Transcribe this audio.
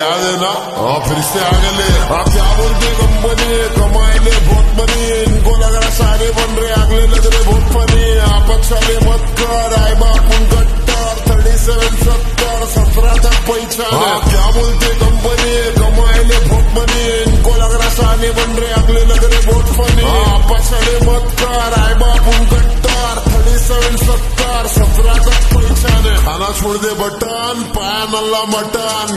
याद है ना हाँ फिर से आ गए आप क्या बोलते कंपनी कमाए ले बहुत मनी इनको लग रहा सारे बन रहे अगले लग रहे बहुत आप कट्टर मत कर आए बाप उनकट्टर थर्टी सेवन सत्तर सत्रह तक पहचान आप क्या बोलते कंपनी कमाए ले बहुत मनी इनको लग रहा सारे बन रहे अगले लग रहे बहुत फनी अच्छा ले मत कर आए बाप उनकट्टर थर्टी सेवन सत्तर सत्रह तक पहचान हाँ। हाँ। अच्छा खाना छोड़ दे बटन पाया नल्ला मटन।